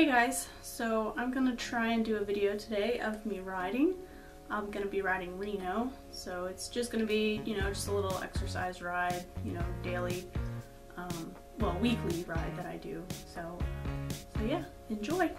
Hey guys, so I'm gonna try and do a video today of me riding. I'm gonna be riding Reno, so it's just gonna be, you know, just a little exercise ride, you know, daily, um, well, weekly ride that I do. So, so yeah, enjoy.